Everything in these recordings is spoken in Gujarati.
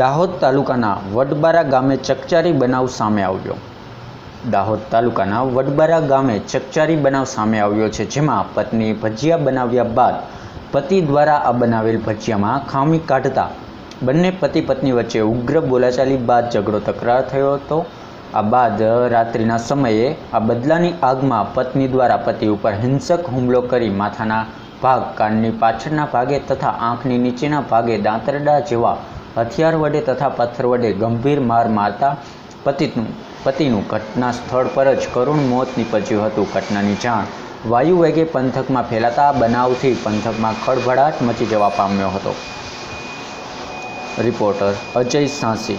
દાહોદ તાલુકાના વડબારા ગામે ચકચારી બનાવ સામે આવ્યો. દાહોદ તાલુકાના વડબારા ગામે ચકચારી બનાવ સામે આવ્યો છે, જેમાં પત્ની ભજીયા બનાવ્યા બાદ પતિ દ્વારા આ બનાવેલ ભજીયામાં ખામી કાઢતા બંને પતિ પત્ની વચ્ચે ઉગ્ર બોલાચાલી બાદ ઝઘડો તકરાર થયો હતો. આ બાદ રાત્રિના સમયે આ બદલાની આગમાં પત્ની દ્વારા પતિ ઉપર હિંસક હુમલો કરી માથાના ભાગ, કાનની પાછળના ભાગે તથા આંખની નીચેના ભાગે દાંતરડા જેવા હથિયાર વડે તથા પથ્થર વડે ગંભીર માર મારતા પતિનું પતિનું ઘટના સ્થળ પર જ કરુણ મોત નીપજ્યું હતું ઘટનાની જાણ. વાયુ વેગે પંથકમાં ફેલાતા બનાવથી પંથકમાં ખળભળાટ મચી જવા પામ્યો હતો. રિપોર્ટર અજય સાંસી.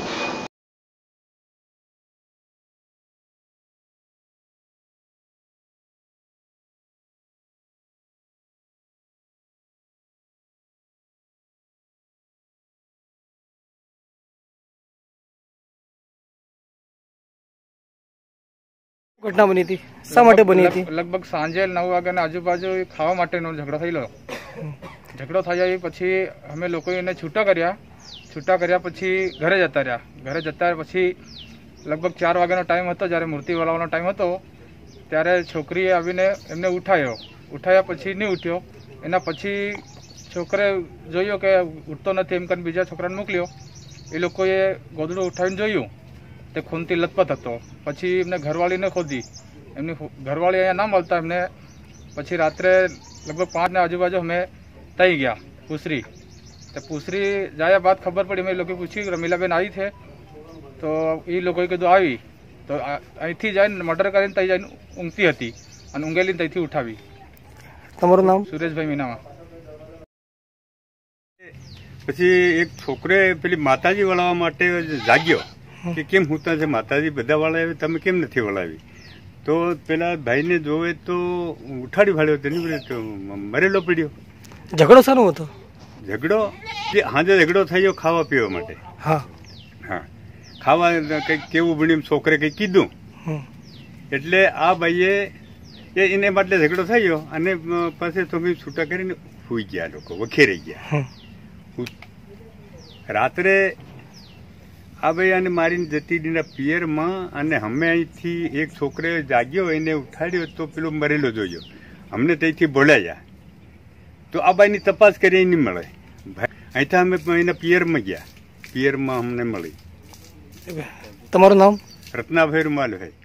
ઘટના બની હતી. શા માટે બની હતી? લગભગ સાંજે નવ વાગ્યાના આજુબાજુ ખાવા માટેનો ઝઘડો થયેલો. ઝઘડો થયા પછી અમે લોકો એને છૂટા કર્યા. છૂટા કર્યા પછી ઘરે જતા રહ્યા. ઘરે જતા પછી લગભગ ચાર વાગ્યાનો ટાઈમ હતો જ્યારે મૂર્તિ વલાવવાનો ટાઈમ હતો ત્યારે છોકરીએ આવીને એમને ઉઠાયો. ઉઠાયા પછી નહીં ઉઠ્યો. એના પછી છોકરે જોયો કે ઉઠતો નથી એમ કરીને બીજા છોકરાને મોકલ્યો. એ લોકોએ ગોદડું ઉઠાવીને જોયું. તે ખૂનથી લથપથ હતો. પછી એમને ઘરવાળીને ખોદી. એમની ઘરવાળી અહીંયા ના મળતા એમને પછી રાત્રે લગભગ પાંચને આજુબાજુ અમે તઈ ગયા પૂસરી. તો પૂસરી જાય બાદ ખબર પડી મેં લોકો પૂછ્યું કે રમીલાબેન આવી છે? તો એ લોકોએ કીધું આવી. તો આ- અહીંથી જઈને મર્ડર કરીને તઈ જઈને ઊંઘતી હતી અને ઊંઘેલીને ત્યાંથી ઉઠાવી. તમારું નામ? સુરેશભાઈ મીનામાં પછી એક છોકરે પેલી માતાજી વળાવવા માટે જાગ્યો. કે કેમ હુંતા છે માતાજી બધા વળાવી તમે કેમ નથી વળાવી? તો પેલા ભાઈને જોવે તો ઉઠાડી ફાડ્યો તેની મરેલો પડ્યો. ઝઘડો શાનો હતો? ઝઘડો? કે હાજે ઝઘડો ગયો ખાવા પીવા માટે. હા. હા. ખાવા કંઈક કેવું બન્યું છોકરે કંઈક કીધું. એટલે આ ભાઈએ એ એને માટે ઝઘડો ગયો અને પછી તો મેં છૂટા કરીને સુઈ ગયા લોકો વખેરી ગયા. રાત્રે આ ભાઈ અને મારીને જતી દીના પિયરમાં અને અમે અહીંથી એક છોકરે જાગ્યો એને ઉઠાડ્યો તો પેલો મરેલો જોયો. અમને ત્યાંથી બોલાયા. તો આ ભાઈની તપાસ કરી નહીં મળે. ભાઈ અહીંથી અમે એના પિયરમાં ગયા. પિયરમાં અમને મળી. તમારું નામ? રત્નાભાઈ રૂમાલ ભાઈ